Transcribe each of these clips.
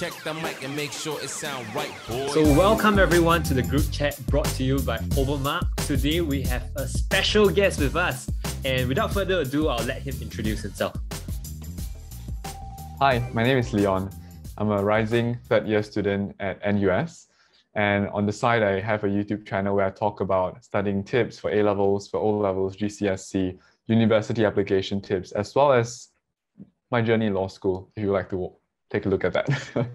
Check the mic and make sure it sound right, boys. So welcome everyone to the group chat brought to you by Overmugged. Today we have a special guest with us. And without further ado, I'll let him introduce himself. Hi, my name is Leon. I'm a rising third year student at NUS. And on the side, I have a YouTube channel where I talk about studying tips for A levels, for O levels, GCSE, university application tips, as well as my journey in law school, if you like to take a look at that.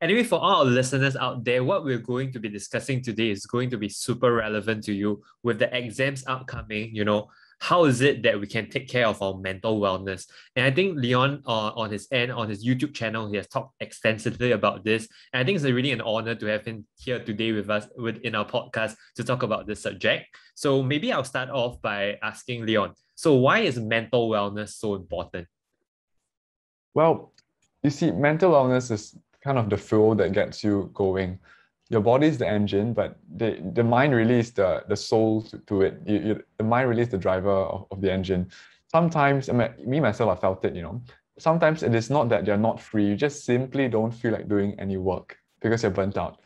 anyway, for all our listeners out there, what we're going to be discussing today is going to be super relevant to you with the exams upcoming, you know, how is it that we can take care of our mental wellness? And I think Leon, uh, on his end, on his YouTube channel, he has talked extensively about this. And I think it's really an honor to have him here today with us within our podcast to talk about this subject. So maybe I'll start off by asking Leon. So why is mental wellness so important? Well, you see, mental wellness is kind of the fuel that gets you going your body is the engine, but the, the mind really is the, the soul to, to it. You, you, the mind really is the driver of, of the engine. Sometimes, I mean, me myself, I felt it, you know. Sometimes it is not that you're not free, you just simply don't feel like doing any work because you're burnt out.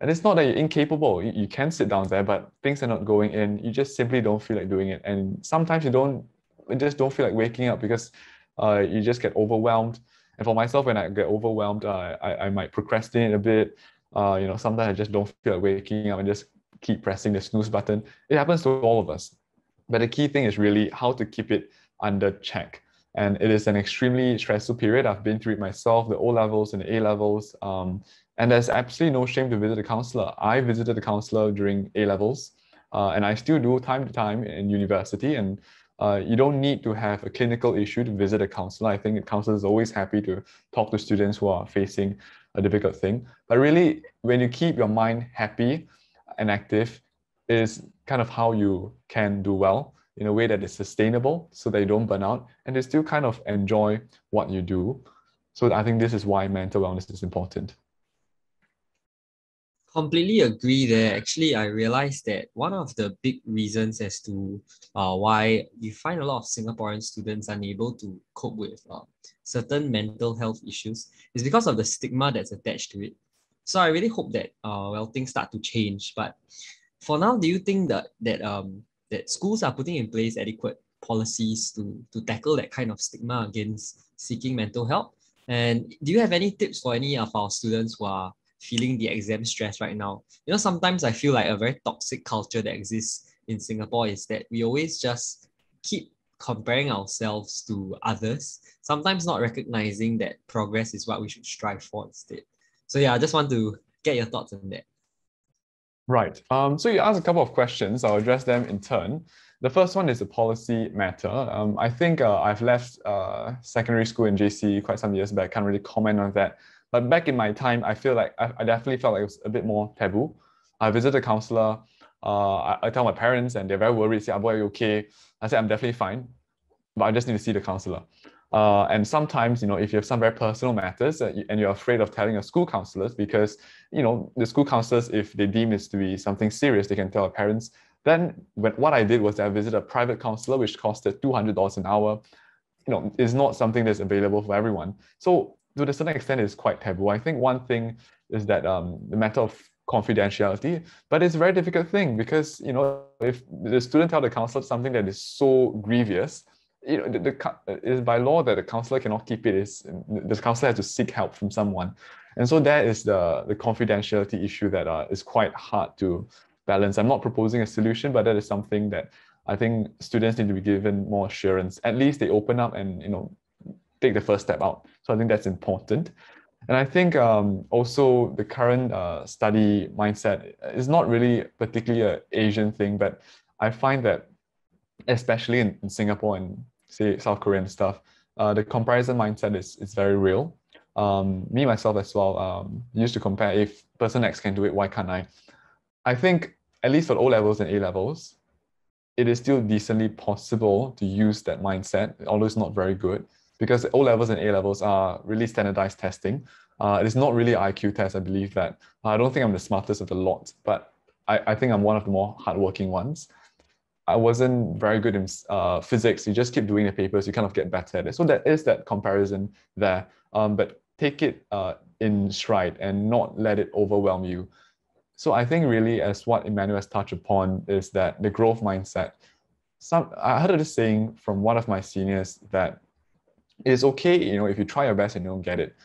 And it's not that you're incapable. You, you can sit down there, but things are not going in. You just simply don't feel like doing it. And sometimes you don't, you just don't feel like waking up because uh, you just get overwhelmed. And for myself, when I get overwhelmed, uh, I, I might procrastinate a bit. Uh, you know, sometimes I just don't feel like waking up and just keep pressing the snooze button. It happens to all of us. But the key thing is really how to keep it under check. And it is an extremely stressful period. I've been through it myself, the O levels and the A levels. Um, and there's absolutely no shame to visit a counselor. I visited a counselor during A levels, uh, and I still do time to time in university. And uh, you don't need to have a clinical issue to visit a counselor. I think a counselor is always happy to talk to students who are facing a difficult thing. But really, when you keep your mind happy and active, is kind of how you can do well in a way that is sustainable so that you don't burn out and you still kind of enjoy what you do. So I think this is why mental wellness is important completely agree there. Actually, I realized that one of the big reasons as to uh, why you find a lot of Singaporean students unable to cope with uh, certain mental health issues is because of the stigma that's attached to it. So I really hope that uh, well things start to change. But for now, do you think that that um that schools are putting in place adequate policies to to tackle that kind of stigma against seeking mental help? And do you have any tips for any of our students who are feeling the exam stress right now. You know, sometimes I feel like a very toxic culture that exists in Singapore is that we always just keep comparing ourselves to others, sometimes not recognizing that progress is what we should strive for instead. So yeah, I just want to get your thoughts on that. Right. Um, so you asked a couple of questions. I'll address them in turn. The first one is a policy matter. Um, I think uh, I've left uh, secondary school and JC quite some years back. Can't really comment on that. But back in my time, I feel like I, I definitely felt like it was a bit more taboo. I visited a counselor. Uh, I, I tell my parents, and they're very worried. Say, "Boy, are you okay?" I said, "I'm definitely fine, but I just need to see the counselor." Uh, and sometimes, you know, if you have some very personal matters uh, and you're afraid of telling your school counselors because, you know, the school counselors, if they deem it to be something serious, they can tell our parents. Then when, what I did was I visited a private counselor, which costed $200 an hour. You know, it's not something that's available for everyone. So to a certain extent is quite taboo. I think one thing is that um, the matter of confidentiality, but it's a very difficult thing because you know if the student tell the counselor something that is so grievous, you know the, the is by law that the counselor cannot keep it. Is the counselor has to seek help from someone, and so that is the the confidentiality issue that uh, is quite hard to balance. I'm not proposing a solution, but that is something that I think students need to be given more assurance. At least they open up and you know take the first step out. So I think that's important. And I think um, also the current uh, study mindset is not really particularly an Asian thing, but I find that especially in, in Singapore and say South Korea and stuff, uh, the comparison mindset is, is very real. Um, me myself as well um, used to compare if person X can do it, why can't I? I think at least for O levels and A levels, it is still decently possible to use that mindset, although it's not very good because O levels and A levels are really standardized testing. Uh, it is not really IQ test. I believe that. I don't think I'm the smartest of the lot, but I, I think I'm one of the more hardworking ones. I wasn't very good in uh, physics. You just keep doing the papers, you kind of get better at it. So there is that comparison there. Um, but take it uh, in stride and not let it overwhelm you. So I think really as what Emmanuel has touched upon is that the growth mindset. Some I heard this saying from one of my seniors that it's okay, you know, if you try your best and you don't get it.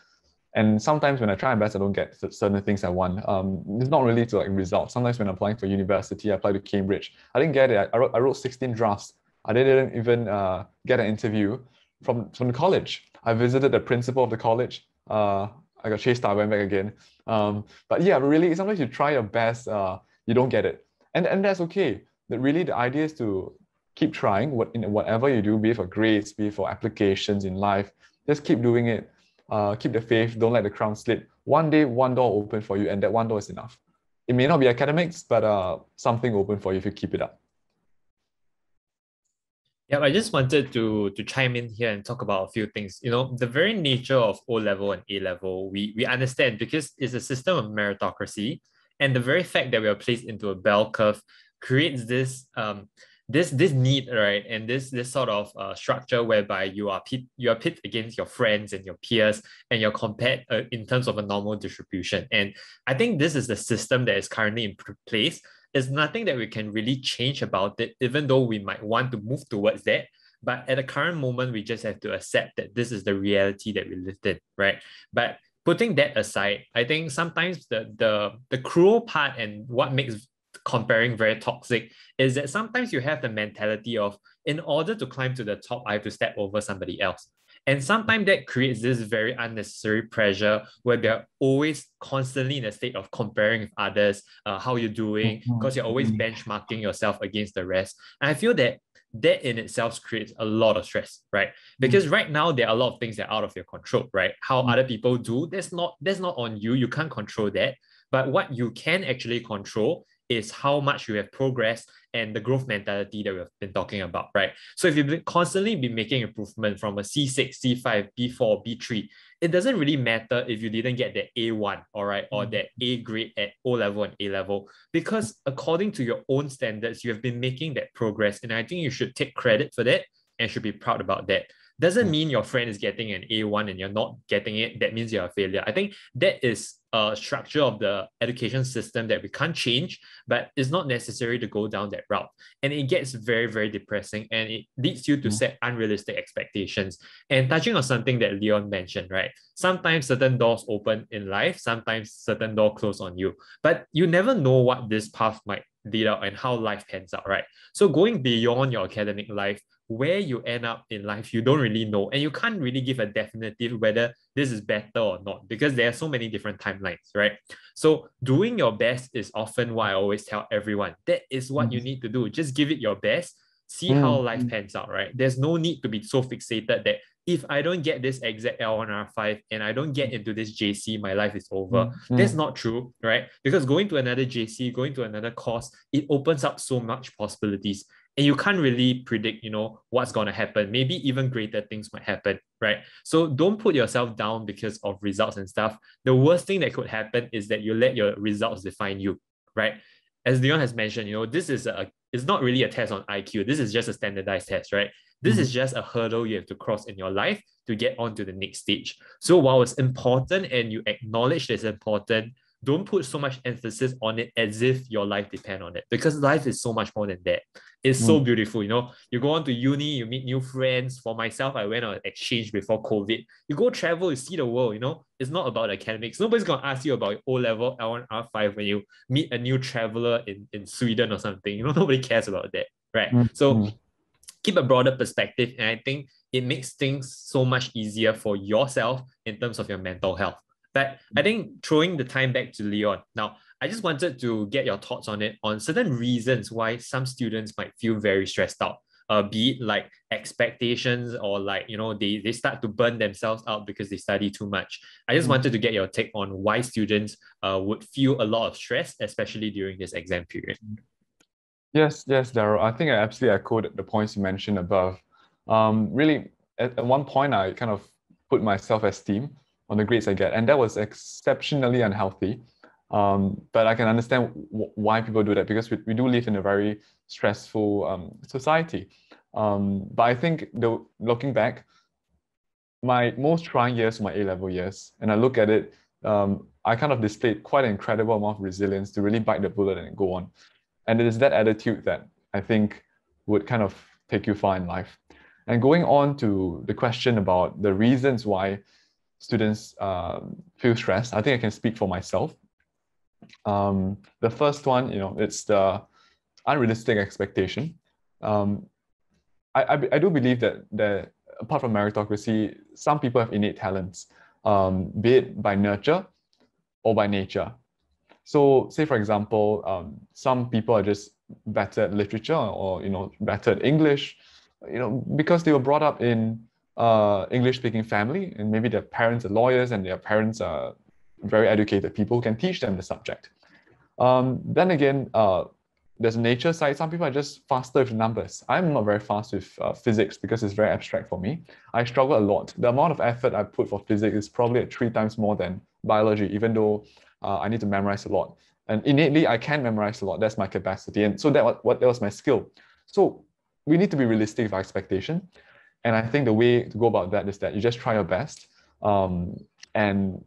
And sometimes when I try my best, I don't get certain things I want. Um, it's not really to like results. Sometimes when I'm applying for university, I applied to Cambridge. I didn't get it. I wrote, I wrote 16 drafts. I didn't even uh, get an interview from, from the college. I visited the principal of the college. Uh, I got chased out, I went back again. Um, but yeah, really, sometimes you try your best, uh, you don't get it. And, and that's okay. But really, the idea is to keep trying what, in whatever you do, be it for grades, be it for applications in life, just keep doing it uh, keep the faith, don't let the crown slip. One day, one door open for you, and that one door is enough. It may not be academics, but uh, something open for you if you keep it up. Yeah, I just wanted to to chime in here and talk about a few things. You know, the very nature of O level and A level, we we understand because it's a system of meritocracy, and the very fact that we are placed into a bell curve creates this um this this need right and this this sort of uh, structure whereby you are pit you are pit against your friends and your peers and you're compared uh, in terms of a normal distribution. And i think this is the system that is currently in place. There's nothing that we can really change about it even though we might want to move towards that. But at the current moment we just have to accept that this is the reality that we live in right? But putting that aside i think sometimes the the the cruel part and what makes comparing very toxic is that sometimes you have the mentality of in order to climb to the top, I have to step over somebody else. And sometimes that creates this very unnecessary pressure where they're always constantly in a state of comparing with others, uh, how you're doing, because mm-hmm. you're always mm-hmm. benchmarking yourself against the rest. And I feel that that in itself creates a lot of stress, right? Because right now there are a lot of things that are out of your control, right? How mm-hmm. other people do, that's not that's not on you. You can't control that. But what you can actually control is how much you have progressed and the growth mentality that we've been talking about, right? So if you've constantly been making improvement from a C6, C5, B4, B3, it doesn't really matter if you didn't get that A1, all right, or mm. that A grade at O level and A level, because according to your own standards, you have been making that progress. And I think you should take credit for that and should be proud about that doesn't mean your friend is getting an A1 and you're not getting it. That means you're a failure. I think that is a structure of the education system that we can't change, but it's not necessary to go down that route. And it gets very, very depressing and it leads you to mm-hmm. set unrealistic expectations. And touching on something that Leon mentioned, right? Sometimes certain doors open in life, sometimes certain door close on you, but you never know what this path might lead out and how life pans out, right? So going beyond your academic life, where you end up in life, you don't really know. And you can't really give a definitive whether this is better or not because there are so many different timelines, right? So doing your best is often what I always tell everyone. That is what mm. you need to do. Just give it your best. See mm. how life pans out, right? There's no need to be so fixated that if I don't get this exact L1, R5 and I don't get into this JC, my life is over. Mm-hmm. That's not true, right? Because going to another JC, going to another course, it opens up so much possibilities and you can't really predict you know what's going to happen. Maybe even greater things might happen right? So don't put yourself down because of results and stuff. The worst thing that could happen is that you let your results define you right? As leon has mentioned you know this is a it's not really a test on iq this is just a standardized test right? This mm-hmm. is just a hurdle you have to cross in your life to get on to the next stage. So while it's important and you acknowledge it's important don't put so much emphasis on it as if your life depend on it because life is so much more than that. It's mm. so beautiful you know. You go on to uni you meet new friends. For myself i went on exchange before covid. You go travel you see the world you know. It's not about academics. Nobody's going to ask you about o level l1 r5 when you meet a new traveler in, in sweden or something. You know nobody cares about that right? Mm. so mm. keep a broader perspective and i think it makes things so much easier for yourself in terms of your mental health but I think throwing the time back to Leon. Now, I just wanted to get your thoughts on it, on certain reasons why some students might feel very stressed out. Uh, be it like expectations or like, you know, they, they start to burn themselves out because they study too much. I just mm. wanted to get your take on why students uh, would feel a lot of stress, especially during this exam period. Yes, yes, Daryl. I think I absolutely echoed the points you mentioned above. Um, really, at, at one point, I kind of put my self-esteem on the grades I get. And that was exceptionally unhealthy. Um, but I can understand w- why people do that because we, we do live in a very stressful um, society. Um, but I think the, looking back, my most trying years my A level years, and I look at it, um, I kind of displayed quite an incredible amount of resilience to really bite the bullet and go on. And it is that attitude that I think would kind of take you far in life. And going on to the question about the reasons why students um, feel stressed, I think I can speak for myself. Um, the first one, you know, it's the unrealistic expectation. Um, I, I, I do believe that, that apart from meritocracy, some people have innate talents, um, be it by nurture or by nature. So, say for example, um, some people are just better at literature or you know better at English, you know, because they were brought up in uh, English-speaking family, and maybe their parents are lawyers and their parents are very educated people who can teach them the subject. Um, then again, uh, there's a nature side. Some people are just faster with numbers. I'm not very fast with uh, physics because it's very abstract for me. I struggle a lot. The amount of effort I put for physics is probably three times more than biology, even though uh, I need to memorize a lot. And innately, I can memorize a lot. That's my capacity. And so that was, what, that was my skill. So we need to be realistic with our expectation. And I think the way to go about that is that you just try your best. Um, and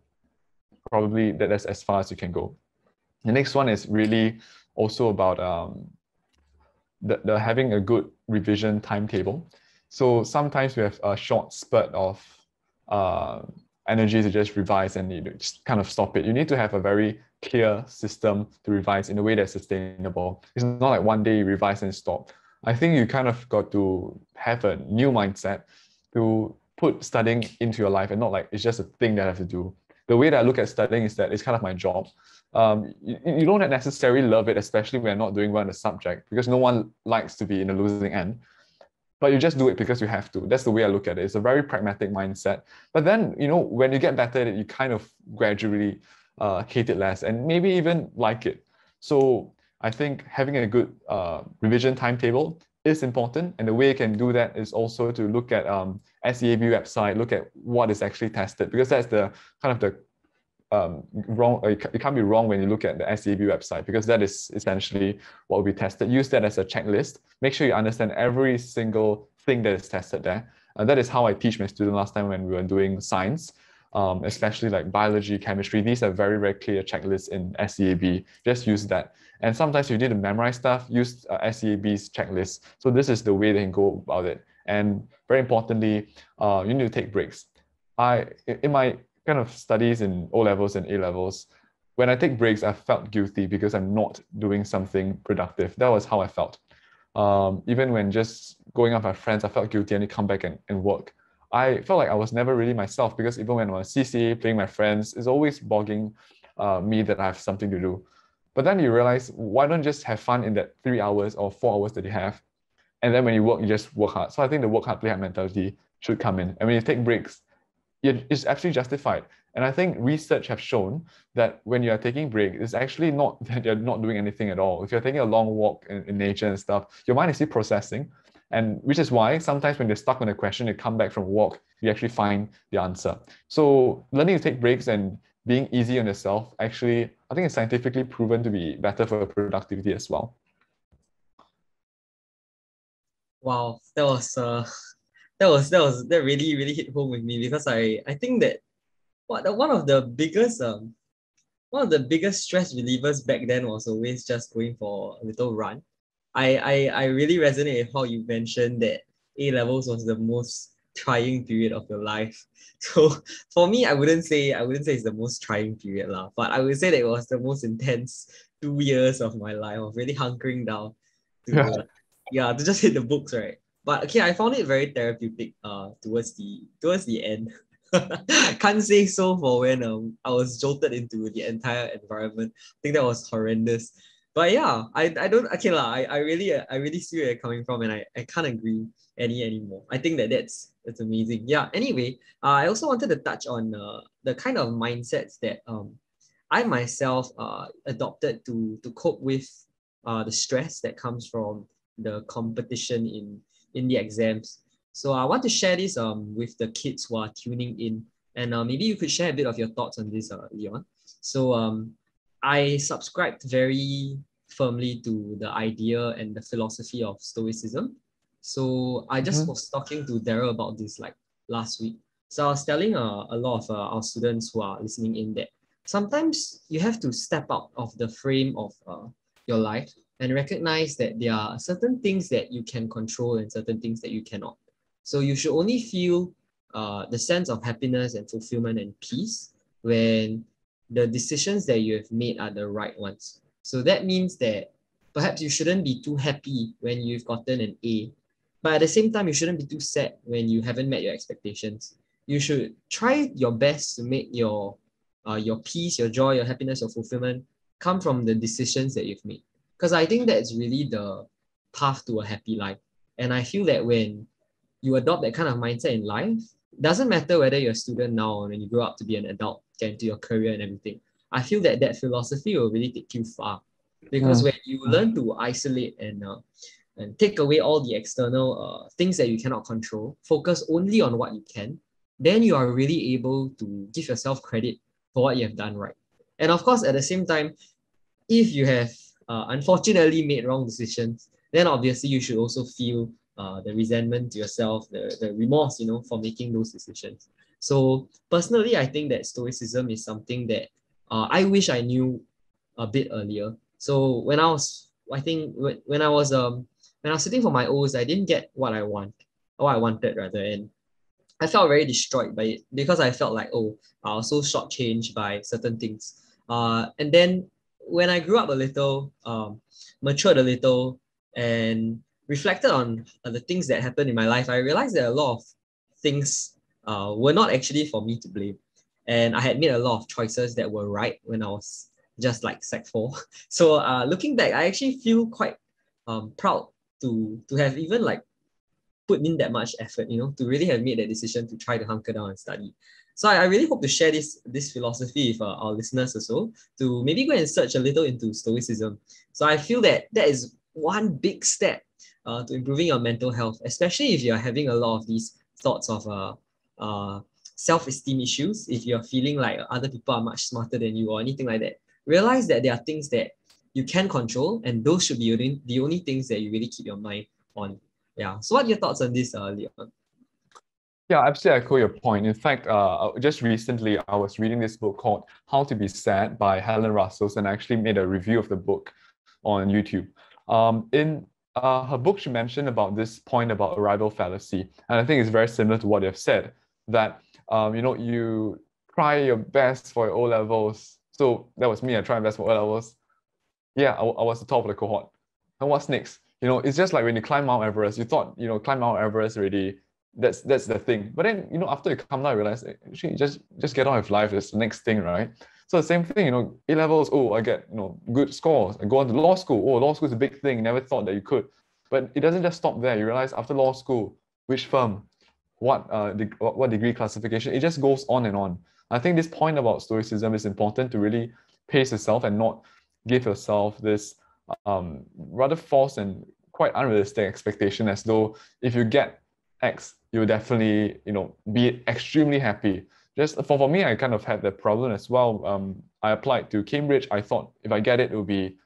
probably that, that's as far as you can go. The next one is really also about um, the, the having a good revision timetable. So sometimes we have a short spurt of uh, energy to just revise and you just kind of stop it. You need to have a very clear system to revise in a way that's sustainable. It's not like one day you revise and stop. I think you kind of got to have a new mindset to put studying into your life and not like it's just a thing that I have to do. The way that I look at studying is that it's kind of my job. Um, you, you don't necessarily love it, especially when you're not doing well in the subject, because no one likes to be in the losing end but you just do it because you have to. That's the way I look at it. It's a very pragmatic mindset. But then, you know, when you get better at it, you kind of gradually uh, hate it less and maybe even like it. So I think having a good uh, revision timetable is important. And the way you can do that is also to look at um, SEAB website, look at what is actually tested, because that's the kind of the um, wrong, uh, it can't be wrong when you look at the SEAB website because that is essentially what will be tested. Use that as a checklist. Make sure you understand every single thing that is tested there. And that is how I teach my students last time when we were doing science, um, especially like biology, chemistry. These are very, very clear checklists in SEAB. Just use that. And sometimes you need to memorize stuff, use uh, SEAB's checklist. So this is the way they can go about it. And very importantly, uh, you need to take breaks. I in my kind of studies in O levels and A levels, when I take breaks, I felt guilty because I'm not doing something productive. That was how I felt. Um, even when just going out with my friends, I felt guilty and to come back and, and work. I felt like I was never really myself because even when I was CCA playing my friends, it's always bogging uh, me that I have something to do. But then you realize, why don't just have fun in that three hours or four hours that you have? And then when you work, you just work hard. So I think the work hard, play hard mentality should come in. And when you take breaks, it's actually justified. And I think research have shown that when you are taking break, it's actually not that you're not doing anything at all. If you're taking a long walk in, in nature and stuff, your mind is still processing. And which is why sometimes when you're stuck on a question, you come back from walk, you actually find the answer. So learning to take breaks and being easy on yourself, actually, I think it's scientifically proven to be better for productivity as well. Wow, that was uh, that was that was that really really hit home with me because I I think that what the, one of the biggest um one of the biggest stress relievers back then was always just going for a little run. I I, I really resonate with how you mentioned that A levels was the most trying period of your life. So for me, I wouldn't say I wouldn't say it's the most trying period lah, but I would say that it was the most intense two years of my life of really hunkering down to yeah. yeah to just hit the books right. But okay, I found it very therapeutic uh towards the towards the end. Can't say so for when um I was jolted into the entire environment. I think that was horrendous. But yeah, I, I don't okay lah. I, I really I really see where you're coming from, and I, I can't agree any anymore. I think that that's that's amazing. Yeah. Anyway, uh, I also wanted to touch on uh, the kind of mindsets that um I myself uh adopted to to cope with uh the stress that comes from the competition in in the exams. So I want to share this um, with the kids who are tuning in. And uh, maybe you could share a bit of your thoughts on this, uh, Leon. So um, I subscribed very firmly to the idea and the philosophy of Stoicism. So I just mm-hmm. was talking to Daryl about this like last week. So I was telling uh, a lot of uh, our students who are listening in that sometimes you have to step out of the frame of uh, your life and recognize that there are certain things that you can control and certain things that you cannot. So you should only feel uh, the sense of happiness and fulfillment and peace when the decisions that you have made are the right ones. So that means that perhaps you shouldn't be too happy when you've gotten an A, but at the same time, you shouldn't be too sad when you haven't met your expectations. You should try your best to make your uh, your peace, your joy, your happiness, your fulfillment come from the decisions that you've made. Because I think that's really the path to a happy life. And I feel that when you adopt that kind of mindset in life, doesn't matter whether you're a student now or when you grow up to be an adult, get into your career and everything. I feel that that philosophy will really take you far. Because when you learn to isolate and uh, and take away all the external uh, things that you cannot control, focus only on what you can, then you are really able to give yourself credit for what you have done right. And of course, at the same time, if you have uh, unfortunately made wrong decisions, then obviously you should also feel uh, the resentment to yourself, the, the remorse, you know, for making those decisions. So personally, I think that stoicism is something that uh, I wish I knew a bit earlier. So when I was, I think when, I was um when I was sitting for my O's, I didn't get what I want, or I wanted rather, and I felt very destroyed by it because I felt like oh I was so shortchanged by certain things. Uh, and then when I grew up a little, um, matured a little, and reflected on uh, the things that happened in my life, I realized that a lot of things uh, were not actually for me to blame. And I had made a lot of choices that were right when I was just like sec four. So uh, looking back, I actually feel quite um, proud to to have even like put in that much effort, you know, to really have made that decision to try to hunker down and study. So I, I really hope to share this this philosophy with uh, our listeners also to maybe go and search a little into stoicism. So I feel that that is one big step uh, to improving your mental health, especially if you're having a lot of these thoughts of uh, uh, self-esteem issues, if you're feeling like other people are much smarter than you or anything like that, realize that there are things that you can control and those should be the only things that you really keep your mind on. Yeah. So what are your thoughts on this, uh, Leon? Yeah, absolutely I echo your point. In fact, uh, just recently I was reading this book called How to Be Sad by Helen Russell, and I actually made a review of the book on YouTube. Um, in uh, her book, she mentioned about this point about arrival fallacy, and I think it's very similar to what you've said. That um, you know you try your best for your O levels. So that was me. I tried my best for O levels. Yeah, I, I was the top of the cohort. And what's next? You know, it's just like when you climb Mount Everest. You thought you know climb Mount Everest already. That's that's the thing. But then you know after you come down, you realize actually just just get on with life. That's the next thing, right? So the same thing, you know, A levels, oh, I get, you know, good scores. I go on to law school. Oh, law school is a big thing. Never thought that you could. But it doesn't just stop there. You realize after law school, which firm, what uh, de- what degree classification, it just goes on and on. I think this point about stoicism is important to really pace yourself and not give yourself this um, rather false and quite unrealistic expectation as though if you get X, you'll definitely, you know, be extremely happy just for, for me, I kind of had that problem as well. Um, I applied to Cambridge. I thought if I get it, it will be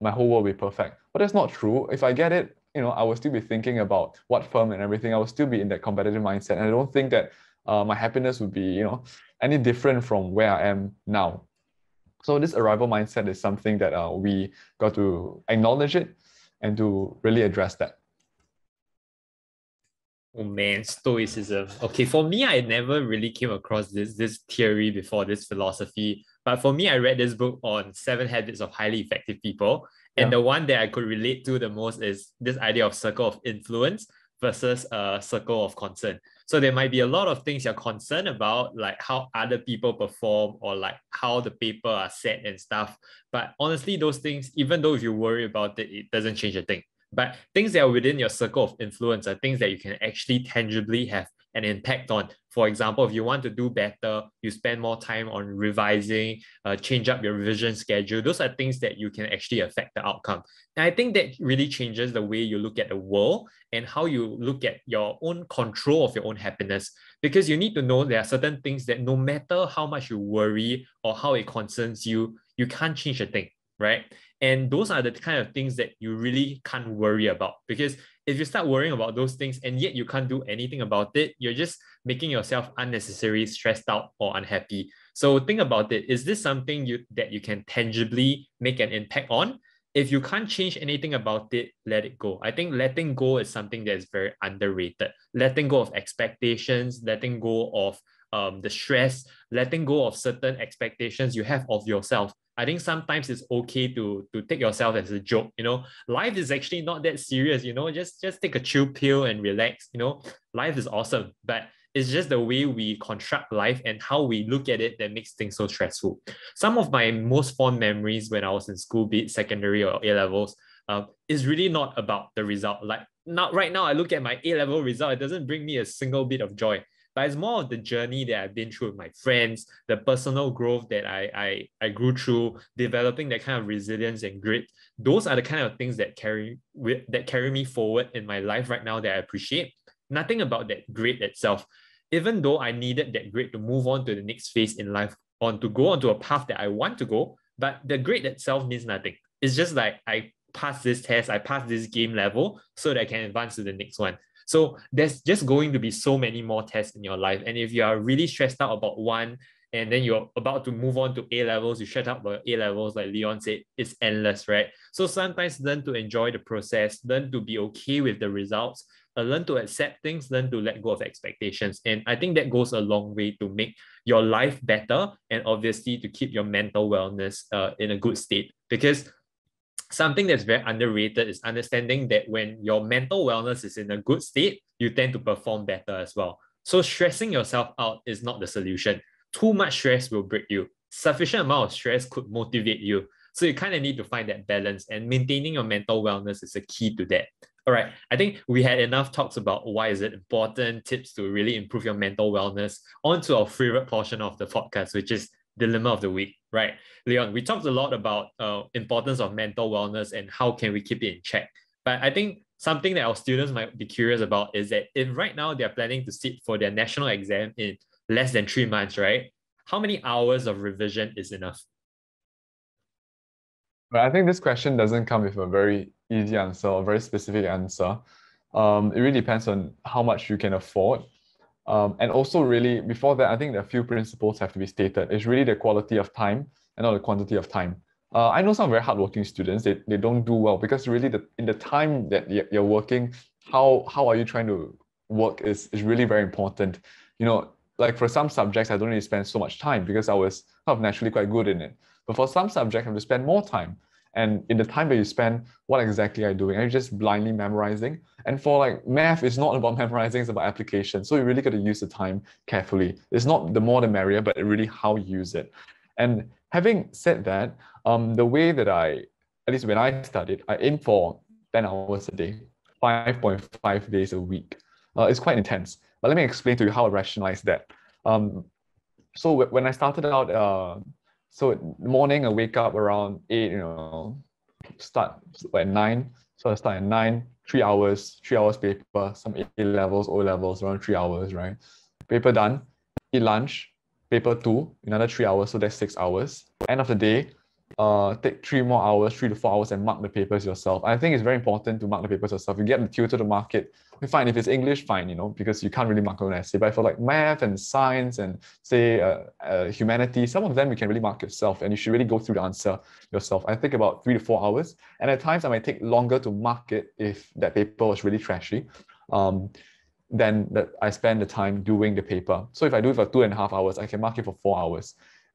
my whole world will be perfect. But that's not true. If I get it, you know, I will still be thinking about what firm and everything. I will still be in that competitive mindset. And I don't think that uh, my happiness would be, you know, any different from where I am now. So this arrival mindset is something that uh, we got to acknowledge it and to really address that. Oh man, stoicism. Okay, for me, I never really came across this this theory before, this philosophy. But for me, I read this book on seven habits of highly effective people. And yeah. the one that I could relate to the most is this idea of circle of influence versus a circle of concern. So there might be a lot of things you're concerned about, like how other people perform or like how the paper are set and stuff. But honestly, those things, even though if you worry about it, it doesn't change a thing. But things that are within your circle of influence are things that you can actually tangibly have an impact on. For example, if you want to do better, you spend more time on revising, uh, change up your revision schedule. Those are things that you can actually affect the outcome. And I think that really changes the way you look at the world and how you look at your own control of your own happiness. Because you need to know there are certain things that no matter how much you worry or how it concerns you, you can't change a thing right? And those are the kind of things that you really can't worry about because if you start worrying about those things and yet you can't do anything about it, you're just making yourself unnecessarily stressed out or unhappy. So think about it. Is this something you that you can tangibly make an impact on? If you can't change anything about it, let it go. I think letting go is something that is very underrated. Letting go of expectations, letting go of um, the stress, letting go of certain expectations you have of yourself. I think sometimes it's okay to to take yourself as a joke. You know, life is actually not that serious. You know, just just take a chill pill and relax. You know, life is awesome, but it's just the way we construct life and how we look at it that makes things so stressful. Some of my most fond memories when I was in school, be it secondary or A levels, uh, is really not about the result. Like not right now, I look at my A level result, it doesn't bring me a single bit of joy but it's more of the journey that I've been through with my friends, the personal growth that I, I, I grew through, developing that kind of resilience and grit. Those are the kind of things that carry with that carry me forward in my life right now that I appreciate. Nothing about that grit itself. Even though I needed that grit to move on to the next phase in life, on to go onto a path that I want to go, but the grit itself means nothing. It's just like I pass this test, I pass this game level so that I can advance to the next one. So there's just going to be so many more tests in your life. And if you are really stressed out about one, and then you're about to move on to A levels, you shut up about A levels, like Leon said, it's endless, right? So sometimes learn to enjoy the process, learn to be okay with the results, uh, learn to accept things, learn to let go of expectations. And I think that goes a long way to make your life better and obviously to keep your mental wellness uh, in a good state. Because something that's very underrated is understanding that when your mental wellness is in a good state, you tend to perform better as well. So stressing yourself out is not the solution. Too much stress will break you. Sufficient amount of stress could motivate you. So you kind of need to find that balance and maintaining your mental wellness is a key to that. All right, I think we had enough talks about why is it important, tips to really improve your mental wellness. On to our favorite portion of the podcast, which is dilemma of the week, right? Leon, we talked a lot about uh, importance of mental wellness and how can we keep it in check. But I think something that our students might be curious about is that if right now they're planning to sit for their national exam in less than three months, right? How many hours of revision is enough? But I think this question doesn't come with a very easy answer or very specific answer. Um, it really depends on how much you can afford um, and also really before that, I think a few principles have to be stated. It's really the quality of time and not the quantity of time. Uh, I know some very hardworking students, they, they don't do well because really the, in the time that you're working, how, how are you trying to work is, is really very important. You know, like for some subjects, I don't really spend so much time because I was kind of naturally quite good in it. But for some subjects, I have to spend more time. And in the time that you spend, what exactly are you doing? Are you just blindly memorizing? And for like math, it's not about memorizing, it's about application. So you really got to use the time carefully. It's not the more the merrier, but really how you use it. And having said that, um, the way that I, at least when I studied, I aim for 10 hours a day, 5.5 days a week. Uh, it's quite intense. But let me explain to you how I rationalize that. Um, so when I started out, uh, so morning I wake up around eight, you know, start at nine. So I start at nine, three hours, three hours paper, some A levels, O levels, around three hours, right? Paper done, eat lunch, paper two, another three hours, so that's six hours. End of the day, uh, take three more hours, three to four hours, and mark the papers yourself. I think it's very important to mark the papers yourself. You get the tutor to mark it. Fine, if it's English, fine, you know, because you can't really mark an essay. But for like math and science and say uh, uh, humanity, some of them you can really mark yourself, and you should really go through the answer yourself. I think about three to four hours, and at times I might take longer to mark it if that paper was really trashy. Um, then that I spend the time doing the paper. So if I do it for two and a half hours, I can mark it for four hours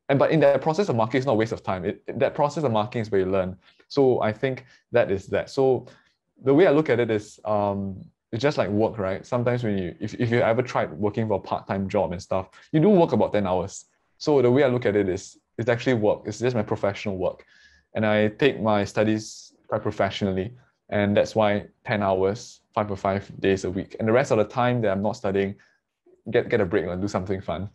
and but in that process of marking, it's not a waste of time. It, that process of marking is where you learn. So I think that is that. So the way I look at it is um, it's just like work, right? Sometimes when you if, if you ever tried working for a part-time job and stuff, you do work about 10 hours. So the way I look at it is it's actually work. It's just my professional work. And I take my studies quite professionally. And that's why 10 hours, five or five days a week. And the rest of the time that I'm not studying, get get a break and do something fun.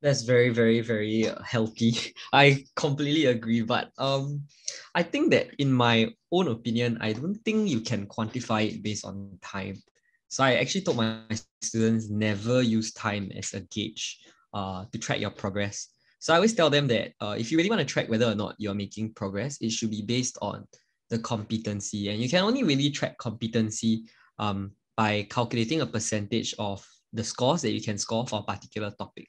That's very, very, very uh, healthy. I completely agree. But um, I think that in my own opinion, I don't think you can quantify it based on time. So I actually told my students never use time as a gauge uh, to track your progress. So I always tell them that uh, if you really want to track whether or not you're making progress, it should be based on the competency. And you can only really track competency um, by calculating a percentage of the scores that you can score for a particular topic.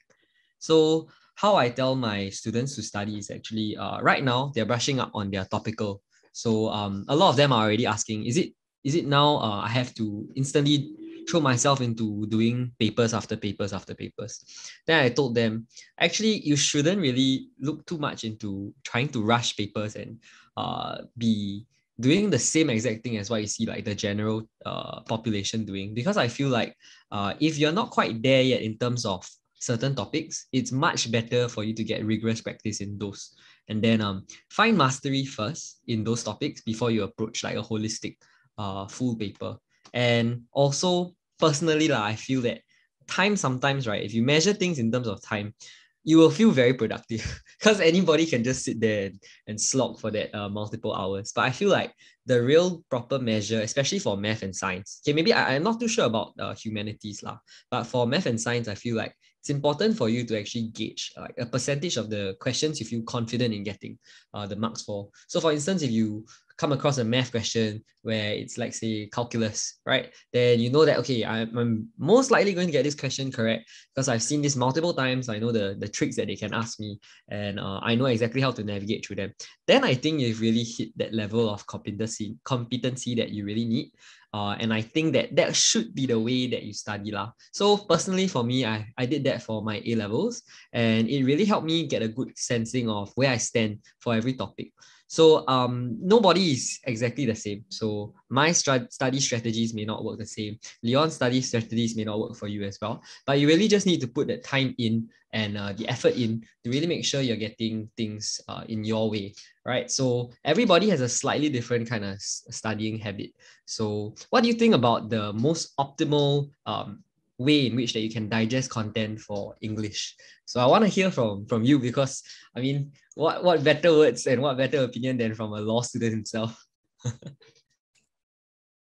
So how I tell my students to study is actually uh, right now they're brushing up on their topical. So um, a lot of them are already asking, is it is it now uh, I have to instantly throw myself into doing papers after papers after papers. Then I told them, actually, you shouldn't really look too much into trying to rush papers and uh, be doing the same exact thing as what you see like the general uh, population doing. Because I feel like uh, if you're not quite there yet in terms of certain topics, it's much better for you to get rigorous practice in those. And then um, find mastery first in those topics before you approach like a holistic uh, full paper. And also, personally, la, I feel that time sometimes, right, if you measure things in terms of time, you will feel very productive because anybody can just sit there and, and slog for that uh, multiple hours. But I feel like the real proper measure, especially for math and science, okay, maybe I, I'm not too sure about uh, humanities, lah, but for math and science, I feel like it's important for you to actually gauge like a percentage of the questions you feel confident in getting uh, the marks for. So for instance, if you come across a math question where it's like say calculus, right? Then you know that okay, I'm, I'm most likely going to get this question correct because I've seen this multiple times. I know the the tricks that they can ask me, and uh, I know exactly how to navigate through them. Then I think you've really hit that level of competency competency that you really need. Uh, and I think that that should be the way that you study lah. So personally for me, I, I did that for my A levels and it really helped me get a good sensing of where I stand for every topic. So um, nobody is exactly the same. So my study strategies may not work the same. Leon's study strategies may not work for you as well. But you really just need to put that time in and uh, the effort in to really make sure you're getting things uh, in your way, right? So everybody has a slightly different kind of studying habit. So what do you think about the most optimal um, way in which that you can digest content for English. So I want to hear from from you because I mean, what what better words and what better opinion than from a law student himself?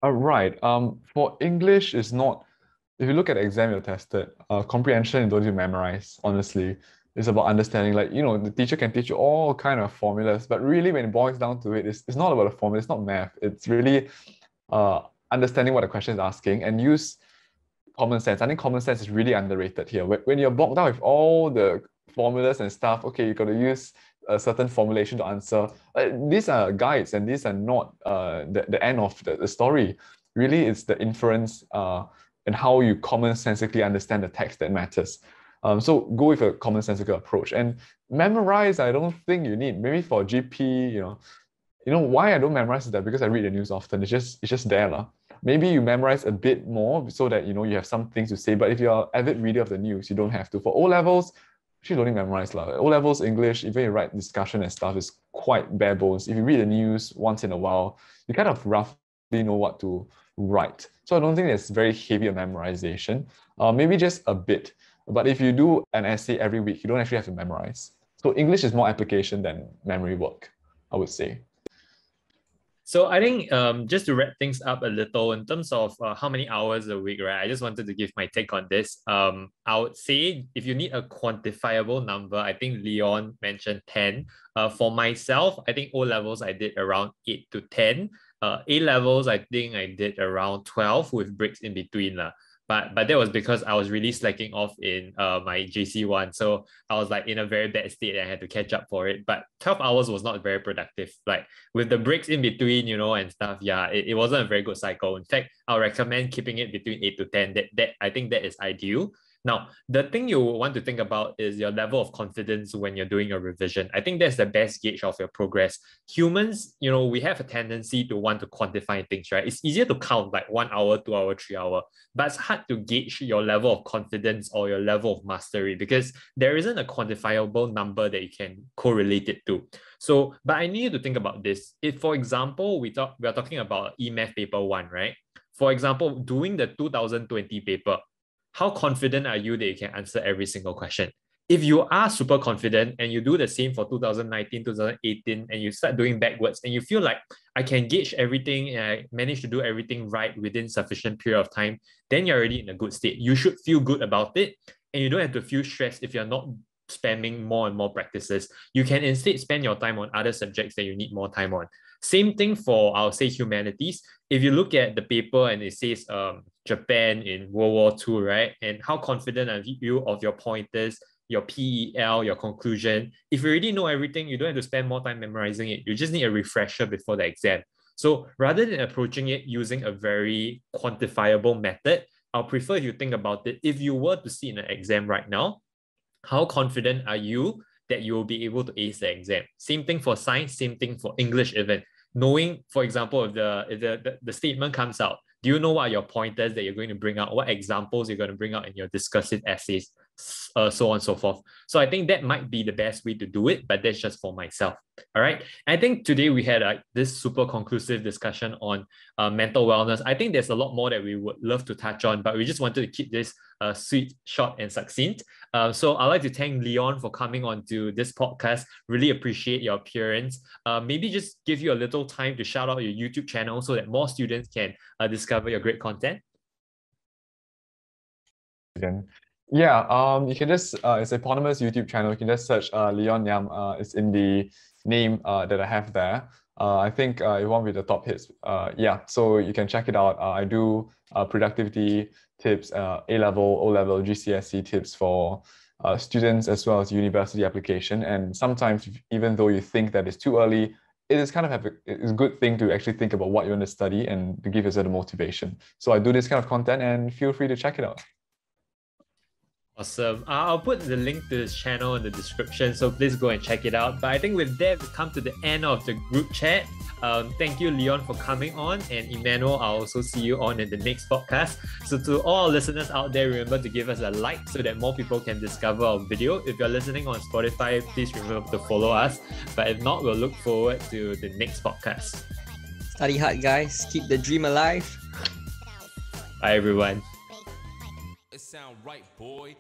uh, right. Um, for English, is not. If you look at exam you're tested, uh, comprehension you don't need to memorize. Honestly, it's about understanding. Like you know, the teacher can teach you all kind of formulas, but really, when it boils down to it, it's, it's not about a formula. It's not math. It's really uh, understanding what the question is asking and use common sense. I think common sense is really underrated here. When you're bogged down with all the formulas and stuff, okay, you got to use a certain formulation to answer. Uh, these are guides and these are not uh, the, the end of the, the story. Really, it's the inference uh, and how you common commonsensically understand the text that matters. Um, so go with a common commonsensical approach and memorize. I don't think you need maybe for GP. You know, you know why I don't memorize that because I read the news often. It's just it's just there, lah maybe you memorize a bit more so that you know you have some things to say. But if you're avid reader of the news, you don't have to. For O levels, actually don't need memorize lah. O levels English, even you write discussion and stuff, is quite bare bones. If you read the news once in a while, you kind of roughly know what to write. So I don't think it's very heavy a memorization. Uh, maybe just a bit. But if you do an essay every week, you don't actually have to memorize. So English is more application than memory work, I would say. So I think um, just to wrap things up a little in terms of uh, how many hours a week, right? I just wanted to give my take on this. Um, I would say if you need a quantifiable number, I think Leon mentioned 10. Uh, for myself, I think O levels I did around 8 to 10. Uh, A levels, I think I did around 12 with breaks in between. La but but that was because I was really slacking off in uh, my JC one. So I was like in a very bad state and I had to catch up for it. But 12 hours was not very productive. Like with the breaks in between, you know, and stuff, yeah, it, it wasn't a very good cycle. In fact, I'll recommend keeping it between 8 to 10. That that I think that is ideal. Now, the thing you want to think about is your level of confidence when you're doing a revision. I think that's the best gauge of your progress. Humans, you know, we have a tendency to want to quantify things, right? It's easier to count like one hour, two hour, three hour, but it's hard to gauge your level of confidence or your level of mastery because there isn't a quantifiable number that you can correlate it to. So, but I need you to think about this. If, for example, we talk we are talking about EMath paper one, right? For example, doing the 2020 paper, how confident are you that you can answer every single question? If you are super confident and you do the same for 2019, 2018, and you start doing backwards and you feel like I can gauge everything and I manage to do everything right within sufficient period of time, then you're already in a good state. You should feel good about it and you don't have to feel stressed if you're not spamming more and more practices. You can instead spend your time on other subjects that you need more time on. Same thing for, I'll say, humanities. If you look at the paper and it says um, Japan in World War II, right? And how confident are you of your pointers, your PEL, your conclusion? If you already know everything, you don't have to spend more time memorizing it. You just need a refresher before the exam. So rather than approaching it using a very quantifiable method, I'll prefer you think about it. If you were to see in an exam right now, how confident are you that you will be able to ace the exam? Same thing for science, same thing for English even. Knowing, for example, if the if the, the, the statement comes out, do you know what your pointers that you're going to bring out? What examples you're going to bring out in your discursive essays, uh, so on and so forth. So I think that might be the best way to do it, but that's just for myself. All right. I think today we had uh, this super conclusive discussion on uh, mental wellness. I think there's a lot more that we would love to touch on, but we just wanted to keep this uh, sweet, short, and succinct. Uh, so I'd like to thank Leon for coming on to this podcast. Really appreciate your appearance. Uh, maybe just give you a little time to shout out your YouTube channel so that more students can uh, discover your great content. Again. Yeah, um, you can just, uh, it's eponymous YouTube channel. You can just search uh, Leon Ngiam. Uh, it's in the name uh, that I have there. Uh, I think uh, it won't be the top hits. Uh, yeah, so you can check it out. Uh, I do uh, productivity tips, uh, A-level, O-level, GCSE tips for uh, students as well as university application. And sometimes, even though you think that it's too early, it is kind of a, it's a good thing to actually think about what you want to study and to give yourself a motivation. So I do this kind of content and feel free to check it out. Awesome. I'll put the link to this channel in the description, so please go and check it out. But I think with that, we come to the end of the group chat. Um, thank you, Leon, for coming on, and Emmanuel, I'll also see you on in the next podcast. So to all our listeners out there, remember to give us a like so that more people can discover our video. If you're listening on Spotify, please remember to follow us. But if not, we'll look forward to the next podcast. Study hard, guys. Keep the dream alive. Bye, everyone. It sound right, boy.